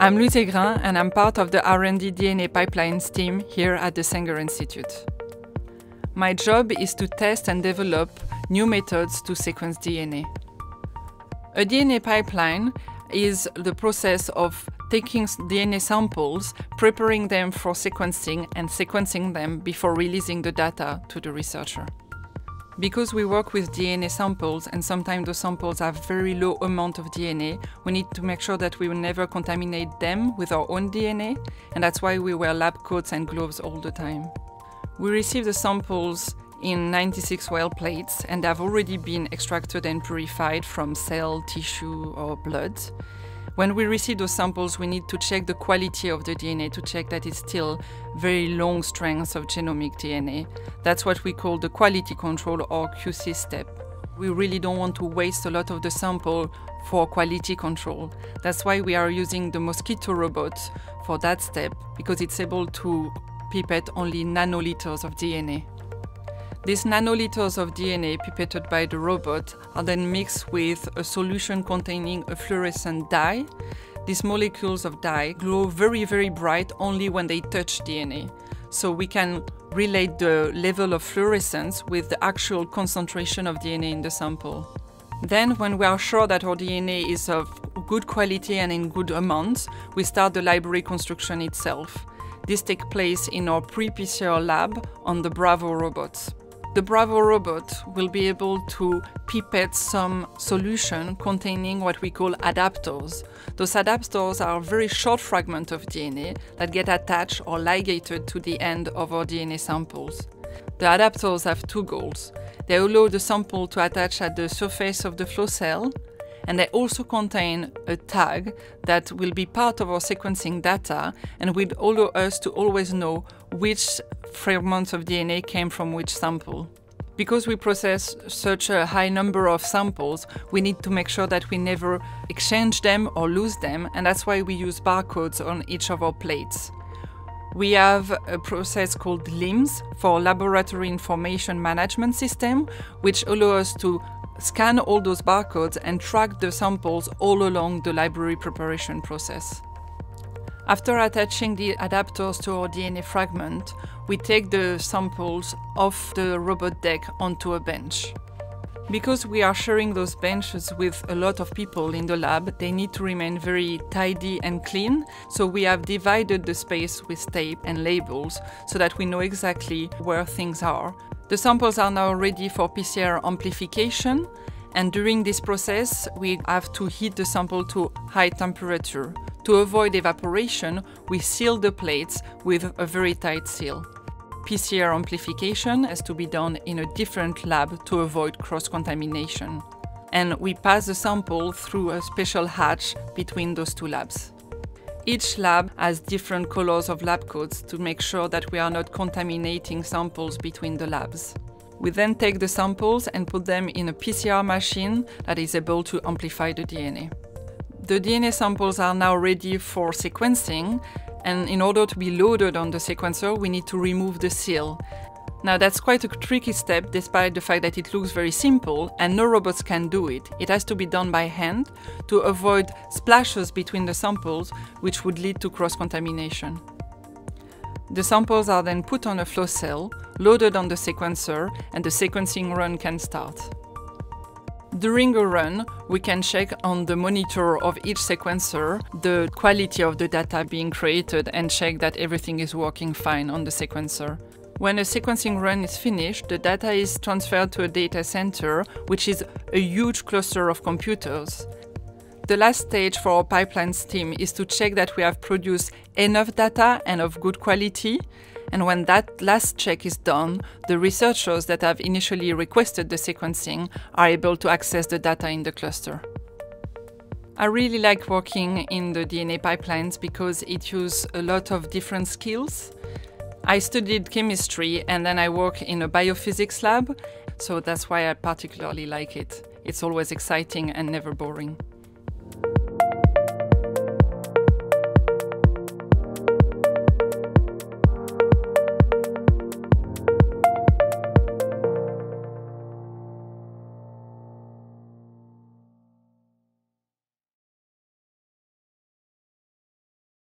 I'm Louise Aigrain and I'm part of the R&D DNA pipelines team here at the Sanger Institute. My job is to test and develop new methods to sequence DNA. A DNA pipeline is the process of taking DNA samples, preparing them for sequencing, and sequencing them before releasing the data to the researcher. Because we work with DNA samples and sometimes the samples have very low amount of DNA, we need to make sure that we will never contaminate them with our own DNA, and that's why we wear lab coats and gloves all the time. We receive the samples in 96 well plates and have already been extracted and purified from cell, tissue, or blood. When we receive those samples, we need to check the quality of the DNA to check that it's still very long strands of genomic DNA. That's what we call the quality control or QC step. We really don't want to waste a lot of the sample for quality control. That's why we are using the mosquito robot for that step because it's able to pipette only nanoliters of DNA. These nanoliters of DNA pipetted by the robot are then mixed with a solution containing a fluorescent dye. These molecules of dye glow very, very bright only when they touch DNA. So we can relate the level of fluorescence with the actual concentration of DNA in the sample. Then, when we are sure that our DNA is of good quality and in good amounts, we start the library construction itself. This takes place in our pre-PCR lab on the Bravo robots. The Bravo robot will be able to pipette some solution containing what we call adaptors. Those adaptors are very short fragments of DNA that get attached or ligated to the end of our DNA samples. The adaptors have two goals. They allow the sample to attach at the surface of the flow cell, and they also contain a tag that will be part of our sequencing data and will allow us to always know which fragments of DNA came from which sample. Because we process such a high number of samples, we need to make sure that we never exchange them or lose them, and that's why we use barcodes on each of our plates. We have a process called LIMS for Laboratory Information Management System, which allows us to scan all those barcodes and track the samples all along the library preparation process. After attaching the adapters to our DNA fragment, we take the samples off the robot deck onto a bench. Because we are sharing those benches with a lot of people in the lab, they need to remain very tidy and clean. So we have divided the space with tape and labels so that we know exactly where things are. The samples are now ready for PCR amplification. And during this process, we have to heat the sample to high temperature. To avoid evaporation, we seal the plates with a very tight seal. PCR amplification has to be done in a different lab to avoid cross-contamination. And we pass the sample through a special hatch between those two labs. Each lab has different colors of lab coats to make sure that we are not contaminating samples between the labs. We then take the samples and put them in a PCR machine that is able to amplify the DNA. The DNA samples are now ready for sequencing, and in order to be loaded on the sequencer, we need to remove the seal. Now that's quite a tricky step despite the fact that it looks very simple and no robots can do it. It has to be done by hand to avoid splashes between the samples which would lead to cross-contamination. The samples are then put on a flow cell, loaded on the sequencer and the sequencing run can start. During a run, we can check on the monitor of each sequencer the quality of the data being created and check that everything is working fine on the sequencer. When a sequencing run is finished, the data is transferred to a data center, which is a huge cluster of computers. The last stage for our pipelines team is to check that we have produced enough data and of good quality and when that last check is done, the researchers that have initially requested the sequencing are able to access the data in the cluster. I really like working in the DNA pipelines because it uses a lot of different skills. I studied chemistry and then I work in a biophysics lab, so that's why I particularly like it. It's always exciting and never boring.